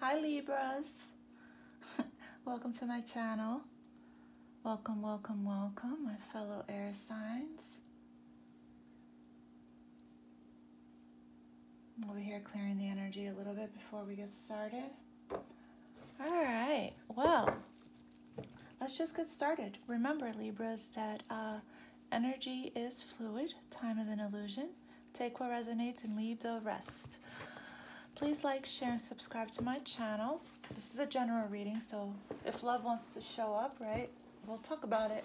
Hi Libras. welcome to my channel. Welcome, welcome, welcome, my fellow air signs. Over here clearing the energy a little bit before we get started. All right, well, let's just get started. Remember, Libras, that uh, energy is fluid, time is an illusion. Take what resonates and leave the rest. Please like, share, and subscribe to my channel. This is a general reading, so if love wants to show up, right, we'll talk about it.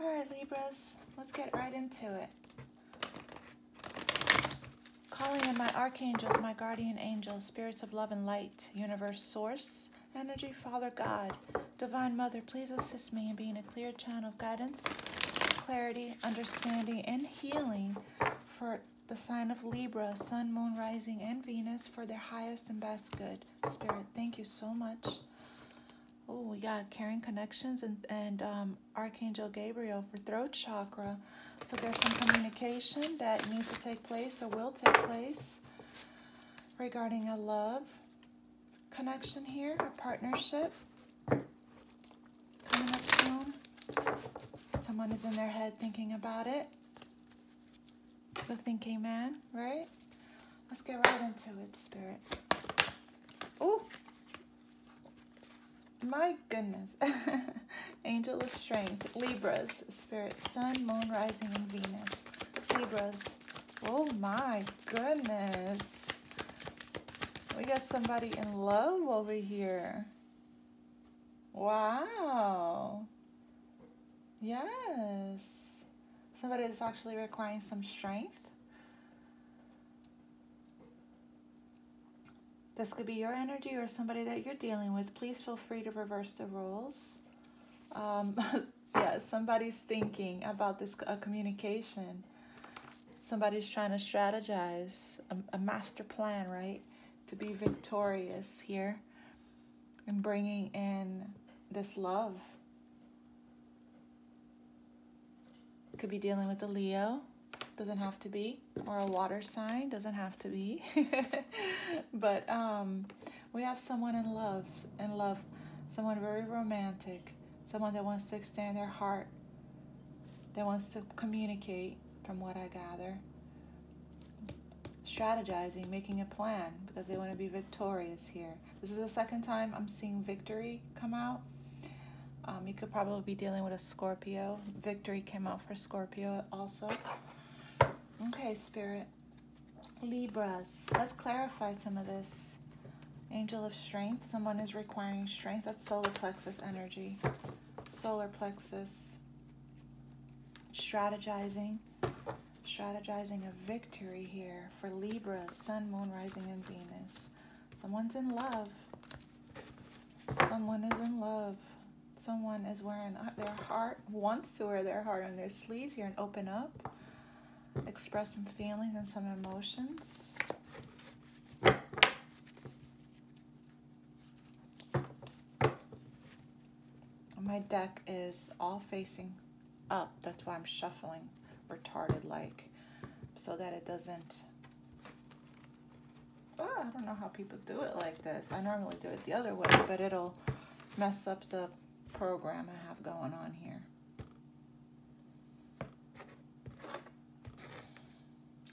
All right, Libras, let's get right into it. Calling in my archangels, my guardian angels, spirits of love and light, universe source, energy, Father God, Divine Mother, please assist me in being a clear channel of guidance, clarity, understanding, and healing for the sign of Libra, Sun, Moon, Rising, and Venus for their highest and best good. Spirit, thank you so much. Oh, we got caring connections and, and um, Archangel Gabriel for throat chakra. So there's some communication that needs to take place or will take place regarding a love connection here, a partnership coming up soon. Someone is in their head thinking about it the thinking man, right? Let's get right into it, Spirit. Oh, my goodness. Angel of Strength, Libras, Spirit, Sun, Moon, Rising, and Venus. Libras. Oh my goodness. We got somebody in love over here. Wow. Yes. Somebody that's actually requiring some strength. This could be your energy or somebody that you're dealing with. Please feel free to reverse the roles. Um, yeah, somebody's thinking about this communication. Somebody's trying to strategize a, a master plan, right? To be victorious here and bringing in this love. Could be dealing with a Leo doesn't have to be, or a water sign doesn't have to be. but um, we have someone in love, in love, someone very romantic, someone that wants to extend their heart, that wants to communicate, from what I gather. Strategizing, making a plan because they want to be victorious here. This is the second time I'm seeing victory come out. Um, you could probably be dealing with a Scorpio. Victory came out for Scorpio also. Okay, Spirit. Libras. Let's clarify some of this. Angel of Strength. Someone is requiring strength. That's solar plexus energy. Solar plexus. Strategizing. Strategizing a victory here for Libra, Sun, Moon, Rising, and Venus. Someone's in love. Someone is in love. Someone is wearing their heart, wants to wear their heart on their sleeves here and open up express some feelings and some emotions. My deck is all facing up. That's why I'm shuffling retarded like so that it doesn't oh, I don't know how people do it like this. I normally do it the other way, but it'll mess up the program I have going on here.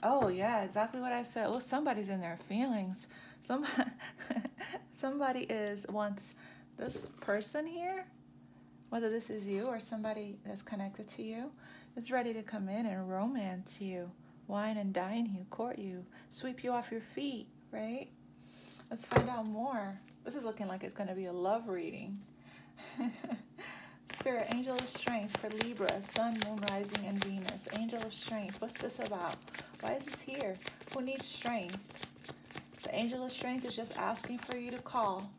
Oh yeah, exactly what I said. Well, somebody's in their feelings. Somebody, somebody is wants this person here, whether this is you or somebody that's connected to you, is ready to come in and romance you, wine and dine you, court you, sweep you off your feet, right? Let's find out more. This is looking like it's going to be a love reading. Spirit, angel of strength for Libra, Sun, Moon, Rising, and Venus. Angel of strength. What's this about? Why is this here? Who needs strength? The angel of strength is just asking for you to call.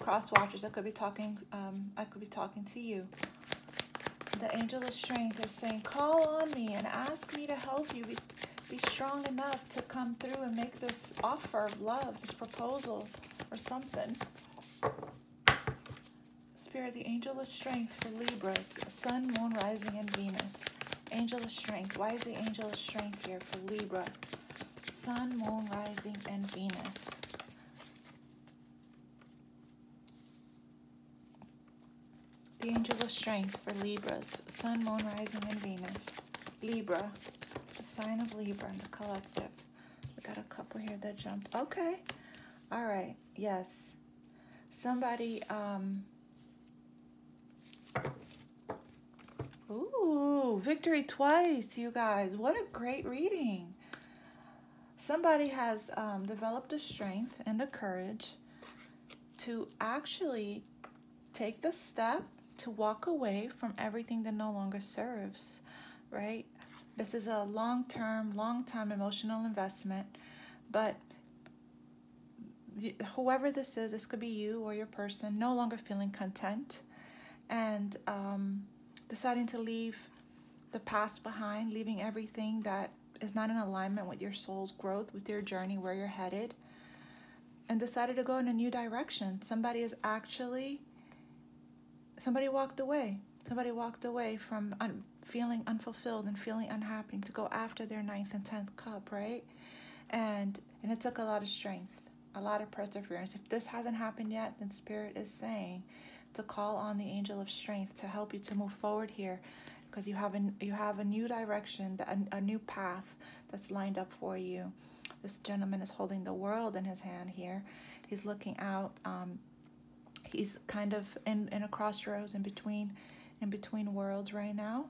Cross watchers, I could be talking. Um, I could be talking to you. The angel of strength is saying, "Call on me and ask me to help you. Be, be strong enough to come through and make this offer of love, this proposal, or something." Spirit, the angel of strength for Libras, Sun, Moon, Rising, and Venus. Angel of strength. Why is the angel of strength here for Libra? Sun, Moon, Rising, and Venus. The angel of strength for Libras, Sun, Moon, Rising, and Venus. Libra, the sign of Libra in the collective. We got a couple here that jumped. Okay. All right. Yes. Somebody, um, Ooh, victory twice, you guys. What a great reading. Somebody has um, developed the strength and the courage to actually take the step to walk away from everything that no longer serves, right? This is a long term, long time emotional investment, but whoever this is, this could be you or your person, no longer feeling content and um, deciding to leave the past behind, leaving everything that is not in alignment with your soul's growth, with your journey, where you're headed, and decided to go in a new direction. Somebody is actually, somebody walked away. Somebody walked away from un- feeling unfulfilled and feeling unhappy to go after their ninth and tenth cup, right? And and it took a lot of strength, a lot of perseverance. If this hasn't happened yet, then Spirit is saying to call on the angel of strength to help you to move forward here because you have a, you have a new direction, a, a new path that's lined up for you. This gentleman is holding the world in his hand here. He's looking out. Um, he's kind of in, in a crossroads in between in between worlds right now.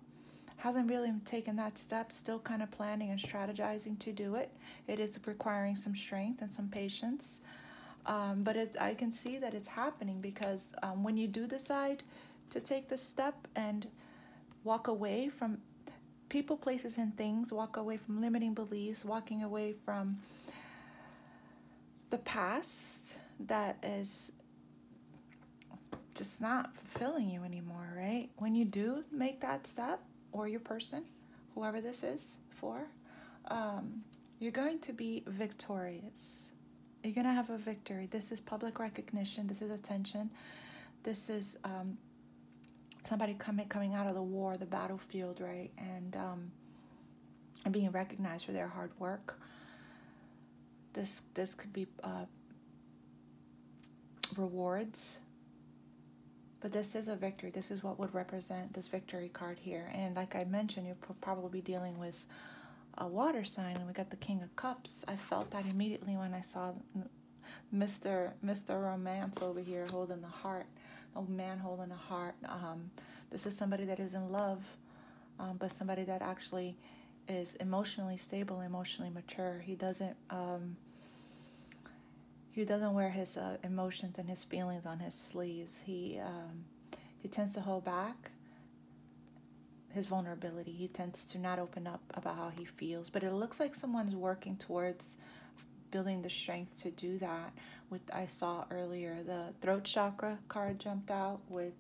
Hasn't really taken that step, still kind of planning and strategizing to do it. It is requiring some strength and some patience. Um, but it, I can see that it's happening because um, when you do decide to take the step and walk away from people, places, and things, walk away from limiting beliefs, walking away from the past that is just not fulfilling you anymore, right? When you do make that step, or your person, whoever this is for, um, you're going to be victorious. You're going to have a victory. This is public recognition, this is attention, this is um, somebody coming coming out of the war, the battlefield, right? And um, and being recognized for their hard work. This this could be uh, rewards. But this is a victory. This is what would represent this victory card here. And like I mentioned, you'll probably be dealing with a water sign, and we got the King of Cups. I felt that immediately when I saw Mr. Mr. Romance over here holding the heart a man holding a heart. Um, this is somebody that is in love, um, but somebody that actually is emotionally stable, emotionally mature. He doesn't um, he doesn't wear his uh, emotions and his feelings on his sleeves. He um, he tends to hold back his vulnerability. He tends to not open up about how he feels. But it looks like someone's working towards building the strength to do that with I saw earlier the throat chakra card jumped out with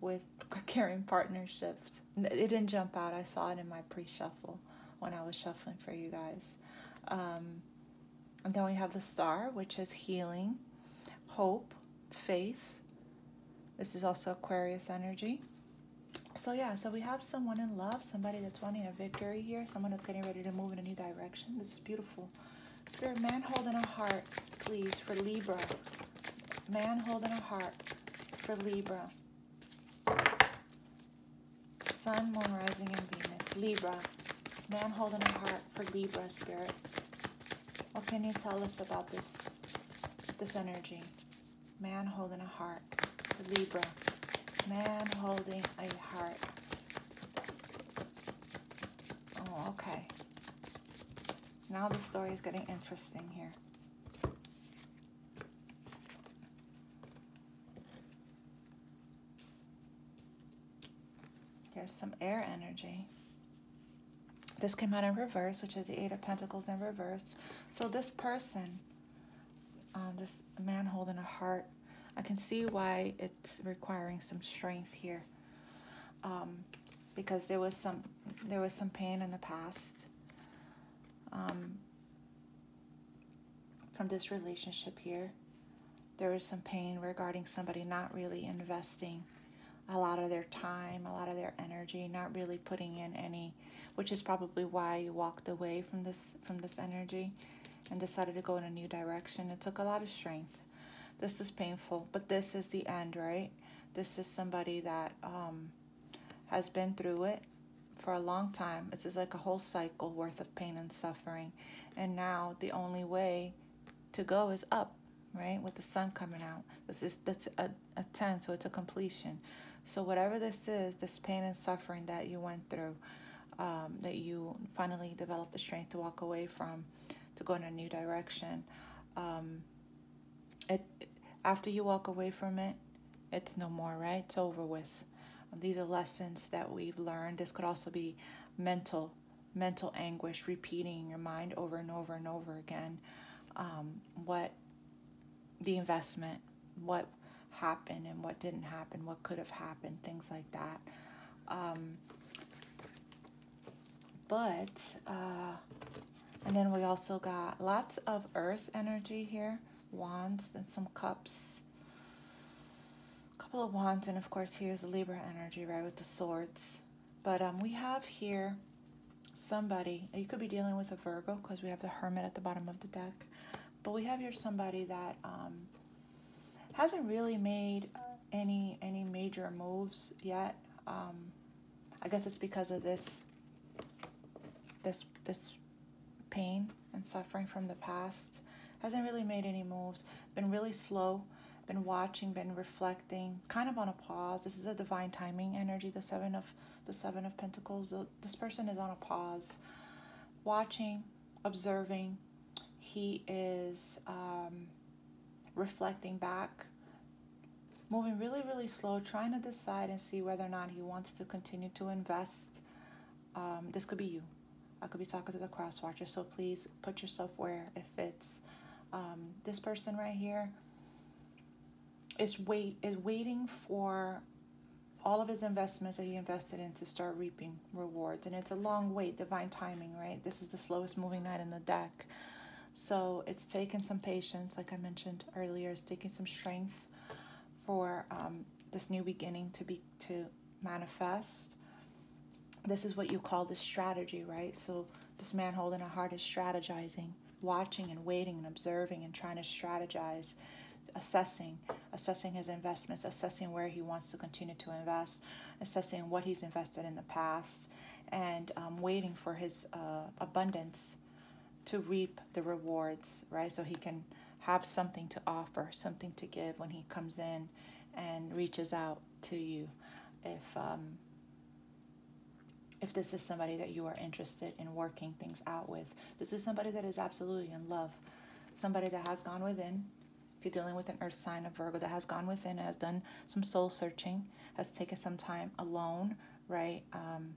with caring partnerships. It didn't jump out. I saw it in my pre-shuffle when I was shuffling for you guys. Um, and then we have the star, which is healing, hope, faith. This is also Aquarius energy. So yeah, so we have someone in love, somebody that's wanting a victory here, someone that's getting ready to move in a new direction. This is beautiful. Spirit, man holding a heart, please, for Libra. Man holding a heart for Libra. Sun, Moon, Rising, and Venus. Libra. Man holding a heart for Libra, Spirit. What can you tell us about this, this energy? Man holding a heart for Libra. Man holding a heart. Oh, okay. Now the story is getting interesting here. Here's some air energy. This came out in reverse, which is the Eight of Pentacles in reverse. So this person, um, this man holding a heart, I can see why it's requiring some strength here. Um, because there was some there was some pain in the past um, from this relationship here. There was some pain regarding somebody not really investing a lot of their time, a lot of their energy, not really putting in any, which is probably why you walked away from this from this energy and decided to go in a new direction. It took a lot of strength. This is painful, but this is the end, right? This is somebody that um, has been through it for a long time. This is like a whole cycle worth of pain and suffering. And now the only way to go is up, right? With the sun coming out. This is that's a, a 10, so it's a completion. So whatever this is, this pain and suffering that you went through, um, that you finally developed the strength to walk away from, to go in a new direction. Um, it after you walk away from it, it's no more, right? It's over with. These are lessons that we've learned. This could also be mental, mental anguish, repeating in your mind over and over and over again. Um, what the investment, what happened and what didn't happen, what could have happened, things like that. Um, but, uh, and then we also got lots of earth energy here wands and some cups A couple of wands, and of course, here's the Libra energy, right, with the swords. But um, we have here somebody, you could be dealing with a Virgo because we have the Hermit at the bottom of the deck. But we have here somebody that um, hasn't really made any any major moves yet. Um, I guess it's because of this this this pain and suffering from the past. Hasn't really made any moves. Been really slow been watching, been reflecting, kind of on a pause. This is a divine timing energy, the seven of the seven of pentacles. This person is on a pause, watching, observing. He is um, reflecting back, moving really, really slow, trying to decide and see whether or not he wants to continue to invest. Um, this could be you. I could be talking to the cross watcher, so please put yourself where it fits. This person right here is wait is waiting for all of his investments that he invested in to start reaping rewards. And it's a long wait divine timing right? This is the slowest moving knight in the deck. So it's taken some patience like i mentioned earlier. It's taking some strength for um, this new beginning to be to manifest. This is what you call the strategy right? So this man holding a heart is strategizing watching and waiting and observing and trying to strategize assessing, assessing his investments, assessing where he wants to continue to invest, assessing what he's invested in the past, and um, waiting for his uh, abundance to reap the rewards, right? So he can have something to offer, something to give when he comes in and reaches out to you. If um, if this is somebody that you are interested in working things out with, this is somebody that is absolutely in love, somebody that has gone within, if you're dealing with an earth sign of Virgo that has gone within, has done some soul searching, has taken some time alone, right, um,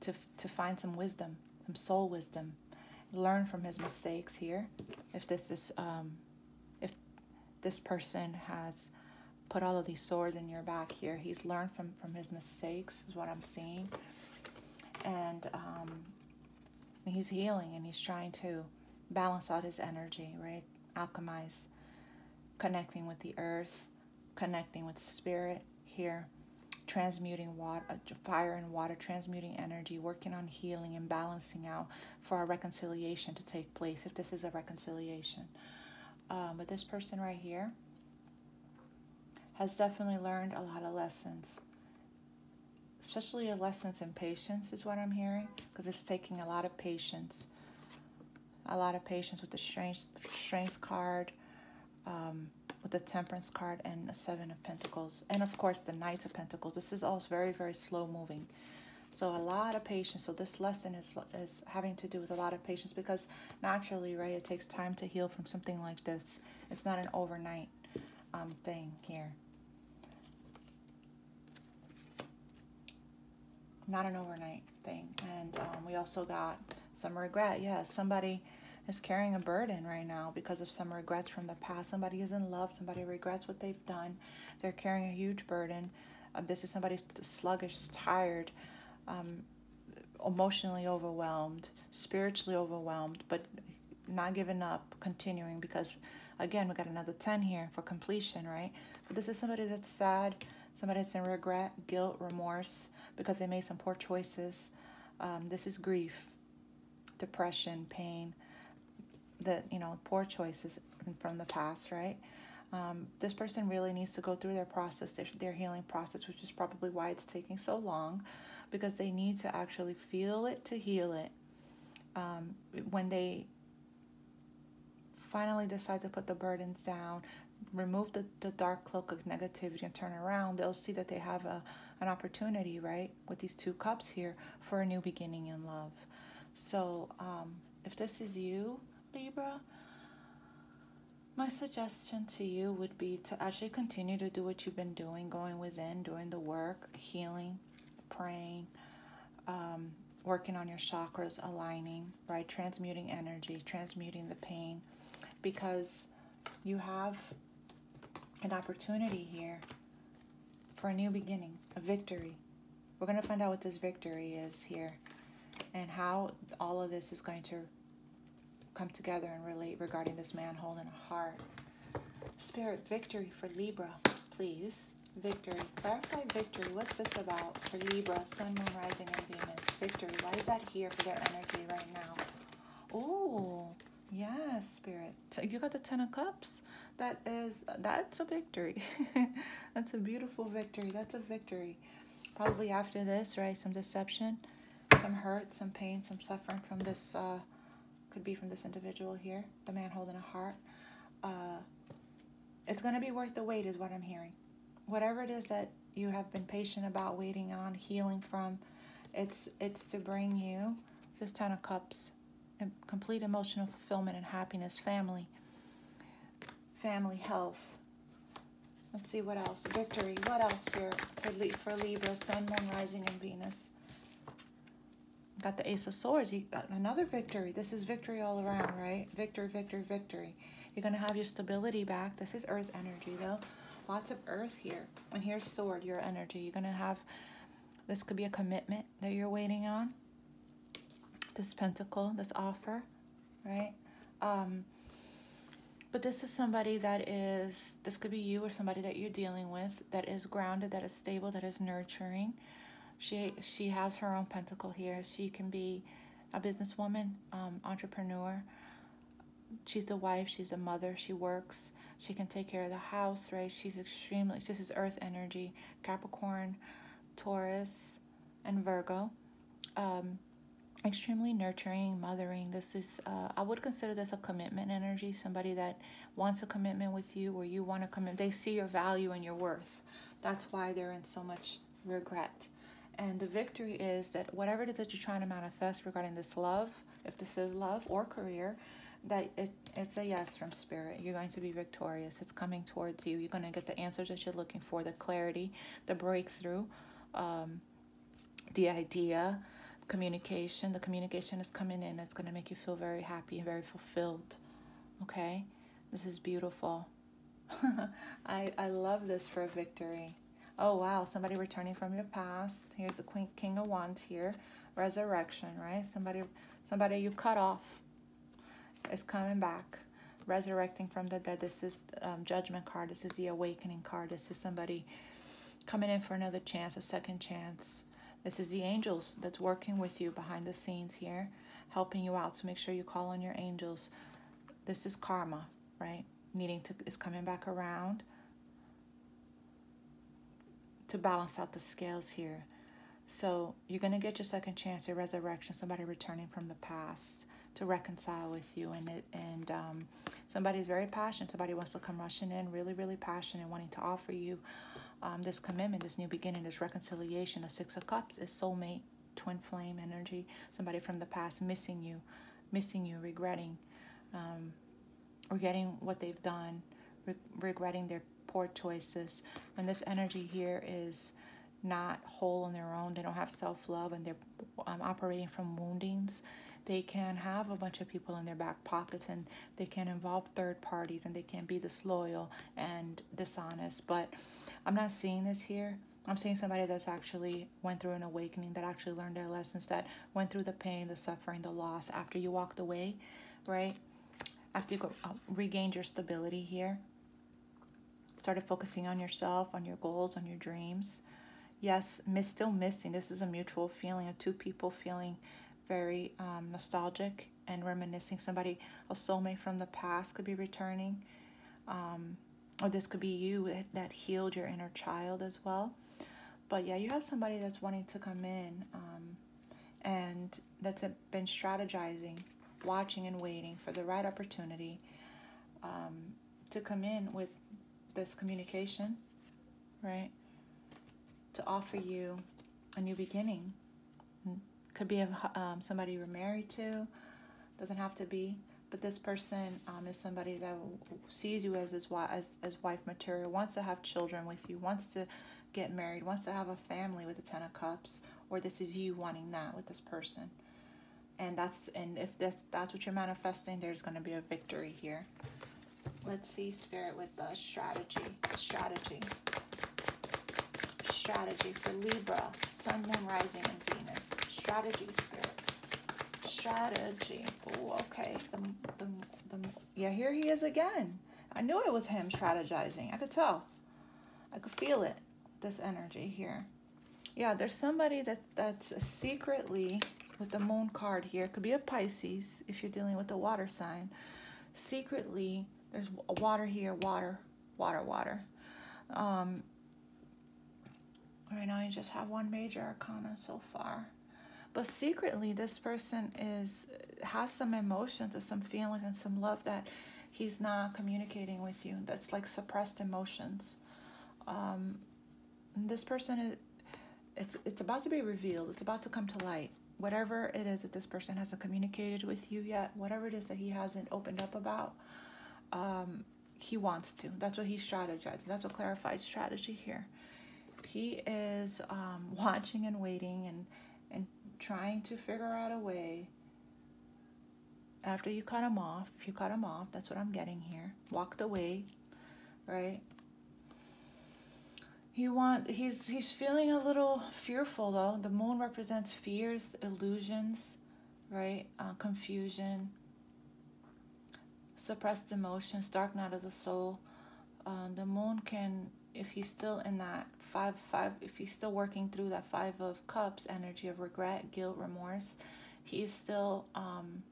to, to find some wisdom, some soul wisdom, learn from his mistakes here. If this is, um, if this person has put all of these swords in your back here, he's learned from, from his mistakes, is what I'm seeing. And um, he's healing and he's trying to balance out his energy, right? Alchemize connecting with the earth, connecting with spirit here, transmuting water, uh, fire and water, transmuting energy, working on healing and balancing out for a reconciliation to take place if this is a reconciliation. Um, but this person right here has definitely learned a lot of lessons, especially a lessons in patience, is what I'm hearing, because it's taking a lot of patience. A lot of patience with the strength, strength card, um, with the Temperance card and the Seven of Pentacles. And of course, the Knights of Pentacles. This is all very, very slow moving. So a lot of patience. So this lesson is, is having to do with a lot of patience because naturally, right, it takes time to heal from something like this. It's not an overnight um, thing here. Not an overnight thing. And um, we also got some regret. Yeah, somebody is carrying a burden right now because of some regrets from the past. Somebody is in love, somebody regrets what they've done. They're carrying a huge burden. Um, this is somebody sluggish, tired, um, emotionally overwhelmed, spiritually overwhelmed, but not giving up, continuing because, again, we got another 10 here for completion, right? But this is somebody that's sad, somebody that's in regret, guilt, remorse because they made some poor choices. Um, this is grief, depression, pain, the you know poor choices from the past, right? Um, this person really needs to go through their process, their, their healing process, which is probably why it's taking so long, because they need to actually feel it to heal it. Um, when they finally decide to put the burdens down, remove the, the dark cloak of negativity and turn around, they'll see that they have a, an opportunity, right, with these two cups here for a new beginning in love. So, um, if this is you, Libra, my suggestion to you would be to actually continue to do what you've been doing, going within, doing the work, healing, praying, um, working on your chakras, aligning, right? Transmuting energy, transmuting the pain, because you have an opportunity here for a new beginning, a victory. We're going to find out what this victory is here and how all of this is going to come together and relate regarding this man holding a heart. Spirit, victory for Libra, please. Victory. Clarify victory. What's this about for Libra, Sun, Moon, Rising, and Venus? Victory. Why is that here for their energy right now? Oh, yes, Spirit. You got the Ten of Cups. That is, that's a victory. that's a beautiful victory. That's a victory. Probably after this, right? Some deception, some hurt, some pain, some suffering from this. Uh, could be from this individual here, the man holding a heart. Uh, it's going to be worth the wait, is what I'm hearing. Whatever it is that you have been patient about waiting on, healing from, it's it's to bring you this Ten of Cups, complete emotional fulfillment and happiness, family, family health. Let's see what else. Victory. What else, Spirit, for, for Libra, Sun, Moon, Rising, and Venus? Got the Ace of Swords. You got another victory. This is victory all around, right? Victory, victory, victory. You're going to have your stability back. This is earth energy, though. Lots of earth here. And here's sword, your energy. You're going to have, this could be a commitment that you're waiting on. This pentacle, this offer, right? Um, but this is somebody that is, this could be you or somebody that you're dealing with that is grounded, that is stable, that is nurturing. She she has her own pentacle here. She can be a businesswoman, um, entrepreneur. She's the wife. She's a mother. She works. She can take care of the house, right? She's extremely. This is Earth energy. Capricorn, Taurus, and Virgo. Um, extremely nurturing, mothering. This is, uh, I would consider this a commitment energy. Somebody that wants a commitment with you, or you want to commit. They see your value and your worth. That's why they're in so much regret. And the victory is that whatever it is that you're trying to manifest regarding this love, if this is love or career, that it, it's a yes from spirit. You're going to be victorious. It's coming towards you. You're going to get the answers that you're looking for, the clarity, the breakthrough, um, the idea, communication. The communication is coming in. It's going to make you feel very happy and very fulfilled. Okay? This is beautiful. I, I love this for a victory. Oh, wow. Somebody returning from your past. Here's the Queen, King of Wands here. Resurrection, right? Somebody, somebody you cut off is coming back. Resurrecting from the dead. This is um, Judgment card. This is the Awakening card. This is somebody coming in for another chance, a second chance. This is the angels that's working with you behind the scenes here, helping you out. So make sure you call on your angels. This is karma, right? Needing to is coming back around to balance out the scales here. So you're going to get your second chance your resurrection, somebody returning from the past to reconcile with you. And it, and um, somebody's very passionate. Somebody wants to come rushing in, really, really passionate, wanting to offer you um, this commitment, this new beginning, this reconciliation. A Six of Cups is soulmate, twin flame energy. Somebody from the past missing you, missing you, regretting, um, regretting what they've done, re regretting their poor choices. When this energy here is not whole on their own, they don't have self-love and they're um, operating from woundings, they can have a bunch of people in their back pockets and they can involve third parties and they can be disloyal and dishonest. But I'm not seeing this here. I'm seeing somebody that's actually went through an awakening, that actually learned their lessons, that went through the pain, the suffering, the loss after you walked away, right? After you go, uh, regained your stability here started focusing on yourself, on your goals, on your dreams. Yes, miss, still missing. This is a mutual feeling of two people feeling very um, nostalgic and reminiscing. Somebody, a soulmate from the past could be returning. Um, or this could be you that healed your inner child as well. But yeah, you have somebody that's wanting to come in um, and that's been strategizing, watching and waiting for the right opportunity um, to come in with this communication, right? To offer you a new beginning. Could be um, somebody you're married to, doesn't have to be but this person um, is somebody that sees you as as, as wife material, wants to have children with you, wants to get married, wants to have a family with the Ten of Cups, or this is you wanting that with this person. And that's and if that's that's what you're manifesting, there's going to be a victory here. Let's see spirit with the strategy. Strategy. Strategy for Libra, Sun, Moon, Rising, and Venus. Strategy, spirit strategy. Oh, okay. The, the, the, yeah, here he is again. I knew it was him strategizing. I could tell. I could feel it. This energy here. Yeah, there's somebody that that's secretly with the moon card here. Could be a Pisces if you're dealing with a water sign. Secretly, there's water here, water, water, water. Um, right now, you just have one major arcana so far but secretly this person is has some emotions or some feelings and some love that he's not communicating with you. That's like suppressed emotions. Um, this person is it's it's about to be revealed. It's about to come to light. Whatever it is that this person hasn't communicated with you yet whatever it is that he hasn't opened up about um, he wants to. That's what he's strategizing that's what clarified strategy here. He is um, watching and waiting and trying to figure out a way after you cut him off, if you cut him off, that's what I'm getting here. Walked away, right? He want he's he's feeling a little fearful though. The moon represents fears, illusions, right? Uh, confusion, suppressed emotions, dark night of the soul. Uh, the moon can, if he's still in that five five if he's still working through that five of cups energy of regret guilt remorse he's still um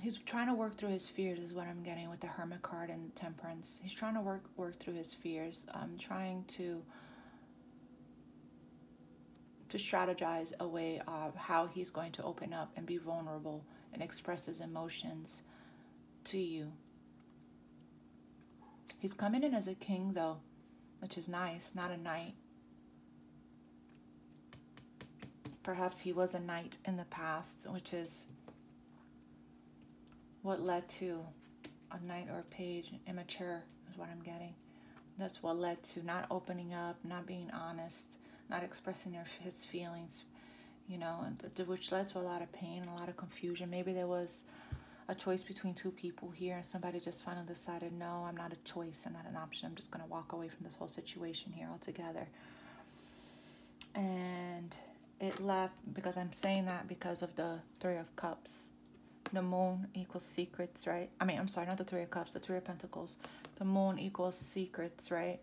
he's trying to work through his fears is what i'm getting with the hermit card and temperance. He's trying to work work through his fears um trying to to strategize a way of how he's going to open up and be vulnerable and express his emotions to you He's coming in as a king, though, which is nice, not a knight. Perhaps he was a knight in the past, which is what led to a knight or a page, immature, is what I'm getting. That's what led to not opening up, not being honest, not expressing their, his feelings, you know, and which led to a lot of pain a lot of confusion. Maybe there was a choice between two people here and somebody just finally decided, no, I'm not a choice, I'm not an option. I'm just going to walk away from this whole situation here altogether. And it left, because I'm saying that because of the Three of Cups. The moon equals secrets, right? I mean, I'm sorry, not the Three of Cups, the Three of Pentacles. The moon equals secrets, right?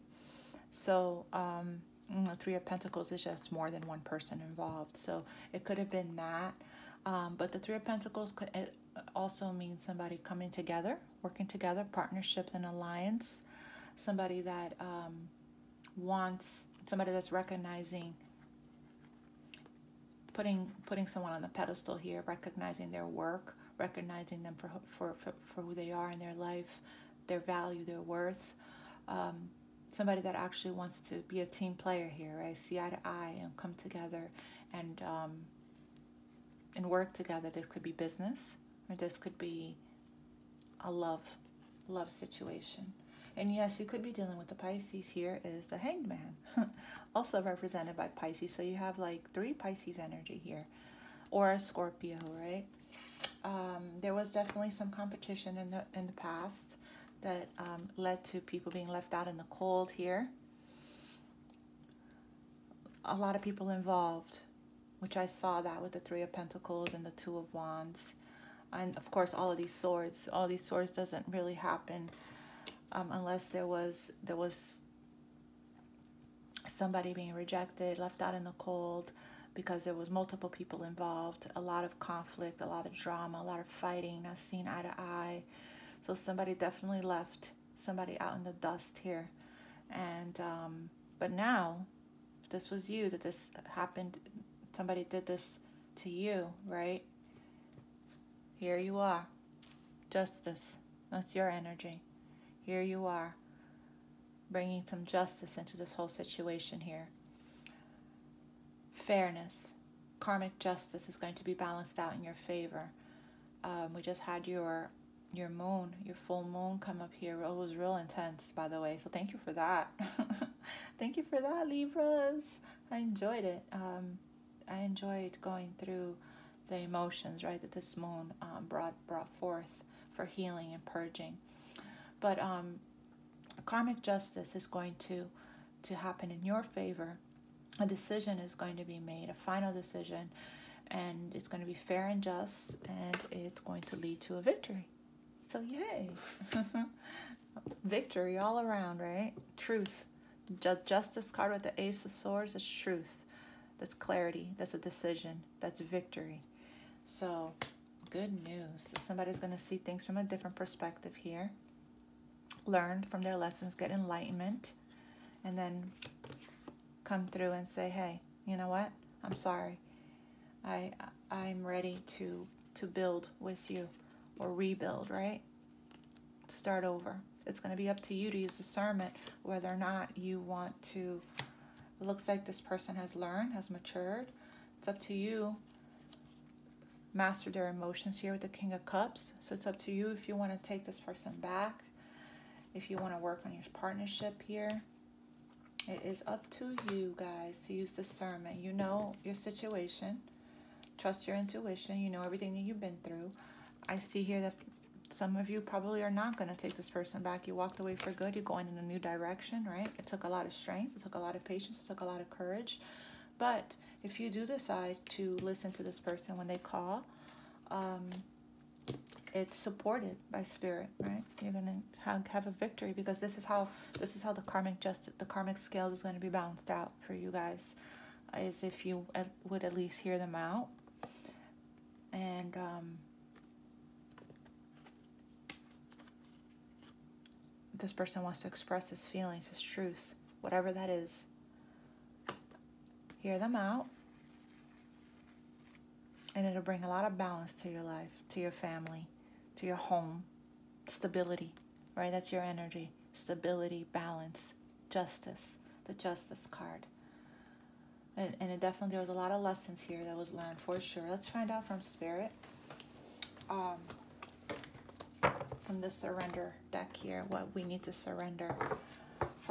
So, um, the Three of Pentacles is just more than one person involved. So it could have been that. Um, but the Three of Pentacles could also means somebody coming together, working together, partnerships and alliance. Somebody that um, wants, somebody that's recognizing, putting putting someone on the pedestal here, recognizing their work, recognizing them for for for, for who they are in their life, their value, their worth. Um, somebody that actually wants to be a team player here, right? See eye to eye and come together and um, and work together. This could be business or this could be a love love situation. And yes, you could be dealing with the Pisces. Here is the Hanged Man, also represented by Pisces. So you have like three Pisces energy here, or a Scorpio, right? Um, there was definitely some competition in the in the past that um, led to people being left out in the cold here. A lot of people involved, which I saw that with the Three of Pentacles and the Two of Wands and of course all of these swords all these swords doesn't really happen um, unless there was there was somebody being rejected left out in the cold because there was multiple people involved a lot of conflict a lot of drama a lot of fighting not seen eye to eye So somebody definitely left somebody out in the dust here. And, um, but now, if this was you, that this happened, somebody did this to you, right? Here you are. Justice. That's your energy. Here you are. Bringing some justice into this whole situation here. Fairness. Karmic justice is going to be balanced out in your favor. Um, we just had your your moon, your full moon come up here. It was real intense, by the way. So thank you for that. thank you for that, Libras. I enjoyed it. Um, I enjoyed going through the emotions, right, that this moon um, brought brought forth for healing and purging. But um, karmic justice is going to to happen in your favor. A decision is going to be made, a final decision, and it's going to be fair and just, and it's going to lead to a victory. So, yay! Victory all around, right? Truth. Justice card with the Ace of Swords is truth. That's clarity. That's a decision. That's victory. So, good news. Somebody's going to see things from a different perspective here. Learn from their lessons, get enlightenment, and then come through and say, hey, you know what? I'm sorry. I I'm ready to to build with you or rebuild, right? Start over. It's going to be up to you to use discernment whether or not you want to. It looks like this person has learned, has matured. It's up to you. Master their emotions here with the King of Cups. So it's up to you if you want to take this person back, if you want to work on your partnership here. It is up to you guys to use discernment. You know your situation. Trust your intuition. You know everything that you've been through. I see here that some of you probably are not going to take this person back. You walked away for good. You're going in a new direction, right? It took a lot of strength. It took a lot of patience. It took a lot of courage. But if you do decide to listen to this person when they call, um, it's supported by spirit, right? You're gonna have, have a victory because this is how this is how the karmic justice, the karmic scales is going to be balanced out for you guys, is if you would at least hear them out and um, this person wants to express his feelings, his truth, whatever that is. Hear them out. And it'll bring a lot of balance to your life, to your family, to your home. Stability, right? That's your energy. Stability, balance, justice, the justice card. And, and it definitely, there was a lot of lessons here that was learned for sure. Let's find out from Spirit. Um, from the surrender deck here, what we need to surrender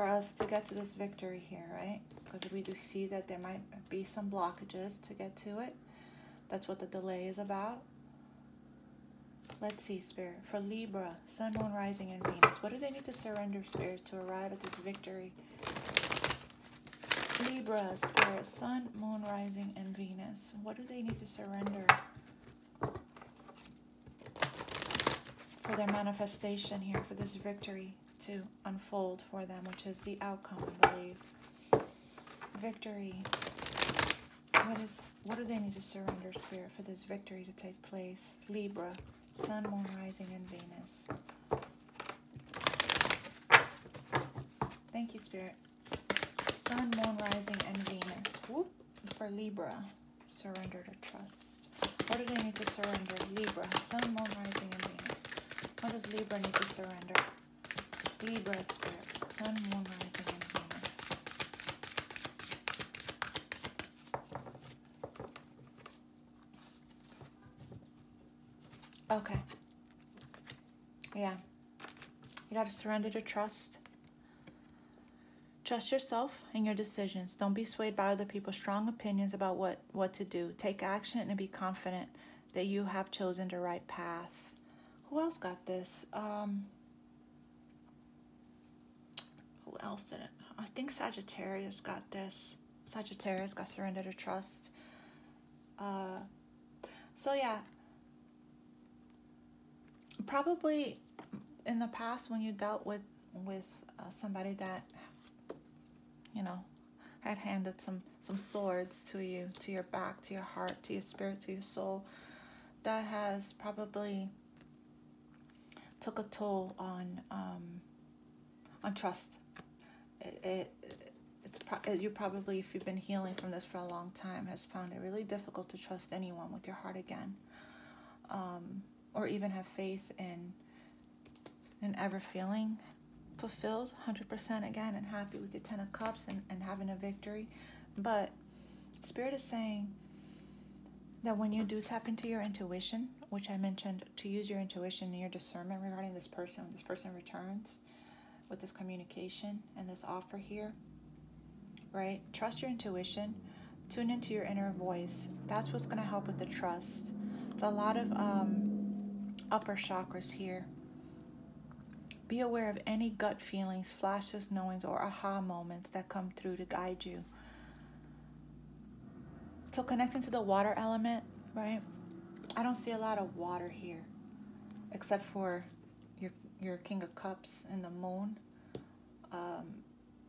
for us to get to this victory here, right? Because we do see that there might be some blockages to get to it. That's what the delay is about. Let's see, Spirit. For Libra, Sun, Moon, Rising, and Venus. What do they need to surrender, Spirit, to arrive at this victory? Libra, Spirit, Sun, Moon, Rising, and Venus. What do they need to surrender? for their manifestation here, for this victory to unfold for them, which is the outcome, I believe. Victory. What is what do they need to surrender, Spirit, for this victory to take place? Libra, Sun, Moon, Rising, and Venus. Thank you, Spirit. Sun, Moon, Rising, and Venus. Whoop. For Libra, surrender to trust. What do they need to surrender? Libra, Sun, Moon, Rising, and Venus. What does Libra need to surrender? Libra spirit, Sun, Moon, Rising, and Venus. Okay. Yeah. You got to surrender to trust. Trust yourself and your decisions. Don't be swayed by other people's strong opinions about what, what to do. Take action and be confident that you have chosen the right path. Who else got this? Um, who else did it? I think Sagittarius got this. Sagittarius got surrender to trust. Uh, so yeah, probably in the past when you dealt with with uh, somebody that you know had handed some some swords to you, to your back, to your heart, to your spirit, to your soul, that has probably took a toll on um, on trust. It, it it's you probably if you've been healing from this for a long time has found it really difficult to trust anyone with your heart again, um, or even have faith in in ever feeling fulfilled 100% again and happy with your 10 of cups and, and having a victory. But spirit is saying that when you do tap into your intuition which i mentioned to use your intuition and your discernment regarding this person when this person returns with this communication and this offer here right? Trust your intuition. Tune into your inner voice. That's what's going to help with the trust. It's a lot of um, upper chakras here. Be aware of any gut feelings, flashes, knowings, or aha moments that come through to guide you. So connecting to the water element, right? I don't see a lot of water here, except for your King of Cups and the Moon, um,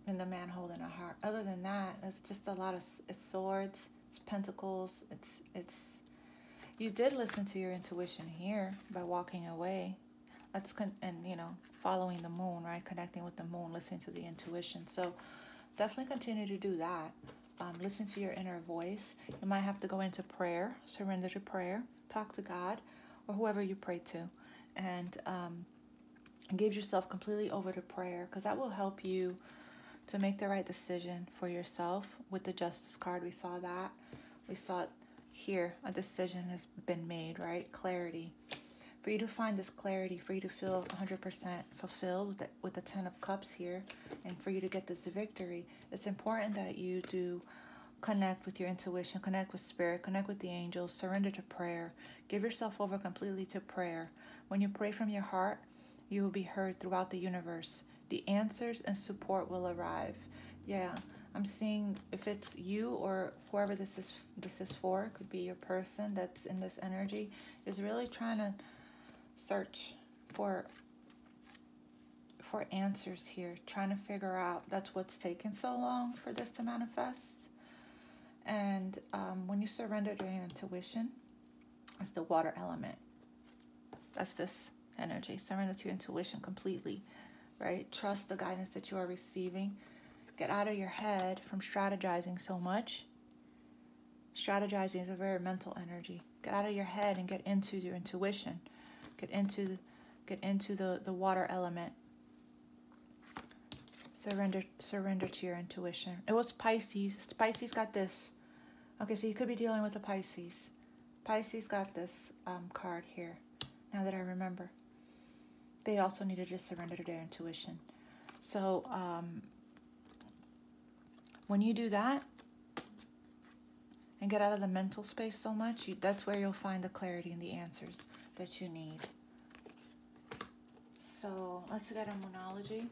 and the man holding a heart. Other than that, it's just a lot of it's swords, it's pentacles. It's it's. You did listen to your intuition here by walking away. That's con- and you know following the moon, right? Connecting with the moon, listening to the intuition. So definitely continue to do that. Um, listen to your inner voice. You might have to go into prayer, surrender to prayer, talk to God or whoever you pray to, and um, give yourself completely over to prayer because that will help you to make the right decision for yourself. With the Justice card, we saw that. We saw it here. A decision has been made, right? Clarity for you to find this clarity, for you to feel 100% fulfilled with the, with the Ten of Cups here, and for you to get this victory, it's important that you do connect with your intuition, connect with spirit, connect with the angels, surrender to prayer, give yourself over completely to prayer. When you pray from your heart, you will be heard throughout the universe. The answers and support will arrive. Yeah, I'm seeing if it's you or whoever this is this is for, could be your person that's in this energy, is really trying to search for for answers here, trying to figure out that's what's taken so long for this to manifest. And um, when you surrender to your intuition, it's the water element. That's this energy. Surrender to your intuition completely, right? Trust the guidance that you are receiving. Get out of your head from strategizing so much. Strategizing is a very mental energy. Get out of your head and get into your intuition. Get into get into the, the water element. Surrender surrender to your intuition. It was Pisces. Pisces got this. Okay, so you could be dealing with a Pisces. Pisces got this um, card here. Now that I remember. They also need to just surrender to their intuition. So um, when you do that and get out of the mental space so much, you, that's where you'll find the clarity and the answers that you need. So let's get a Moonology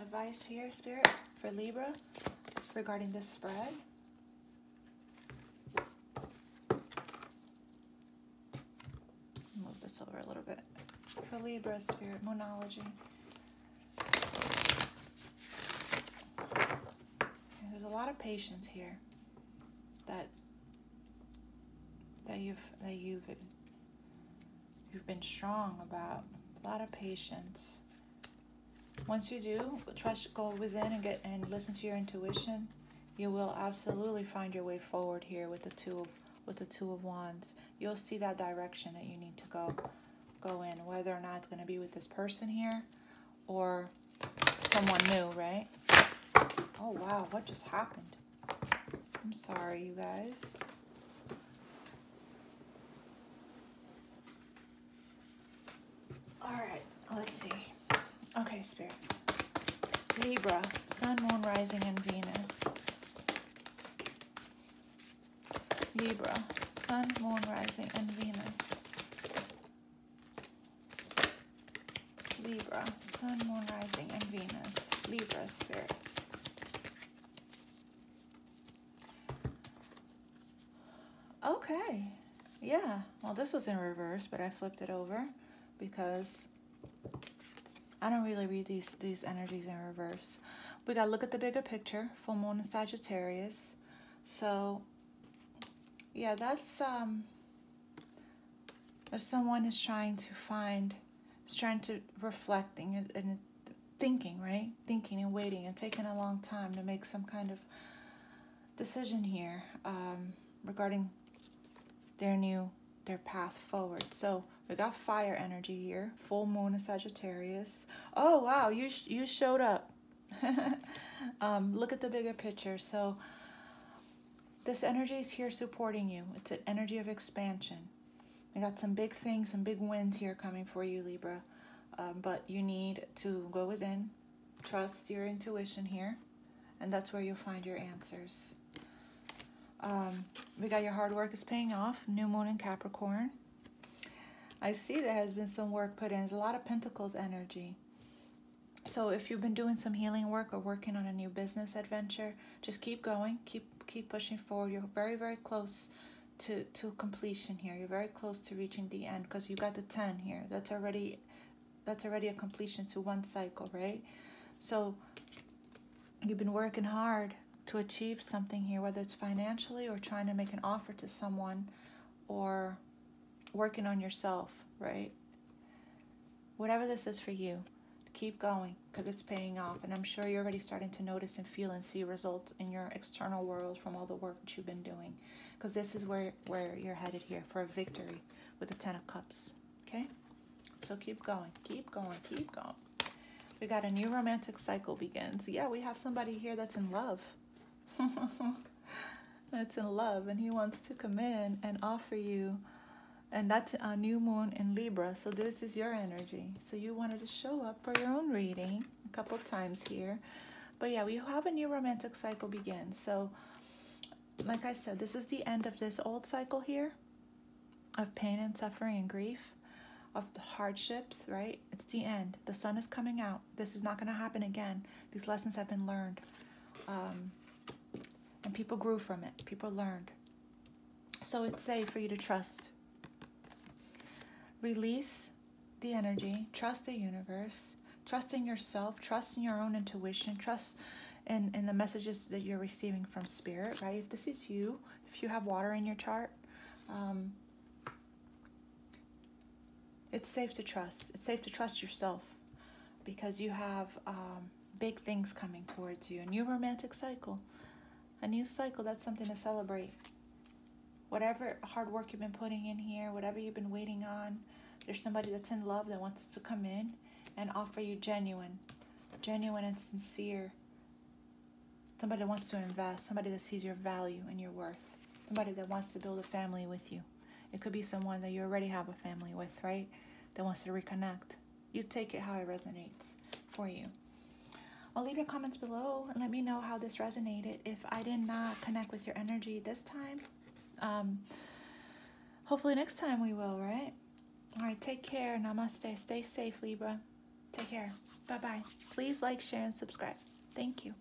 advice here, Spirit, for Libra regarding this spread. Move this over a little bit. For Libra, Spirit, Moonology. There's a lot of patience here that that you've that you've you've been strong about a lot of patience. Once you do, trust, go within and get and listen to your intuition. You will absolutely find your way forward here with the two of with the two of wands. You'll see that direction that you need to go go in, whether or not it's going to be with this person here or someone new, right? Oh wow, what just happened? I'm sorry, you guys. All right, let's see. Okay, Spirit. Libra, Sun, Moon, Rising, and Venus. Libra, Sun, Moon, Rising, and Venus. Libra, Sun, Moon, Rising, and Venus. Libra, Spirit. Okay. Yeah. Well, this was in reverse, but I flipped it over because I don't really read these these energies in reverse. We gotta look at the bigger picture. Full moon in Sagittarius. So yeah, that's um if someone is trying to find Trying to reflecting and, and thinking, right? Thinking and waiting and taking a long time to make some kind of decision here um, regarding their new their path forward. So we got fire energy here, full moon in Sagittarius. Oh wow, you sh- you showed up. um, look at the bigger picture. So this energy is here supporting you. It's an energy of expansion. We got some big things, some big wins here coming for you, Libra. Um, but you need to go within, trust your intuition here, and that's where you'll find your answers. Um, we got your hard work is paying off. New moon in Capricorn. I see there has been some work put in. There's a lot of Pentacles energy. So if you've been doing some healing work or working on a new business adventure, just keep going. Keep keep pushing forward. You're very very close to to completion here. You're very close to reaching the end because you got the 10 here. That's already that's already a completion to one cycle, right? So you've been working hard to achieve something here, whether it's financially or trying to make an offer to someone or working on yourself, right? Whatever this is for you, keep going because it's paying off. And I'm sure you're already starting to notice and feel and see results in your external world from all the work that you've been doing. Because this is where, where you're headed here for a victory with the Ten of Cups. Okay? So keep going, keep going, keep going. We got a new romantic cycle begins. Yeah, we have somebody here that's in love. that's in love and he wants to come in and offer you and that's a new moon in libra so this is your energy. So you wanted to show up for your own reading a couple times here. But yeah we have a new romantic cycle begin. So like i said this is the end of this old cycle here of pain and suffering and grief of the hardships right? It's the end. The sun is coming out. This is not going to happen again. These lessons have been learned. Um, and people grew from it. People learned. So it's safe for you to trust. Release the energy, trust the universe, trust in yourself, trust in your own intuition, trust in, in the messages that you're receiving from spirit, right? If this is you, if you have water in your chart, um, it's safe to trust. It's safe to trust yourself because you have um, big things coming towards you, a new romantic cycle. A new cycle, that's something to celebrate. Whatever hard work you've been putting in here, whatever you've been waiting on, there's somebody that's in love that wants to come in and offer you genuine, genuine and sincere. Somebody that wants to invest, somebody that sees your value and your worth, somebody that wants to build a family with you. It could be someone that you already have a family with, right? That wants to reconnect. You take it how it resonates for you. I'll leave your comments below and let me know how this resonated. If I did not connect with your energy this time, um, hopefully next time we will, right? All right, take care. Namaste. Stay safe, Libra. Take care. Bye bye. Please like, share, and subscribe. Thank you.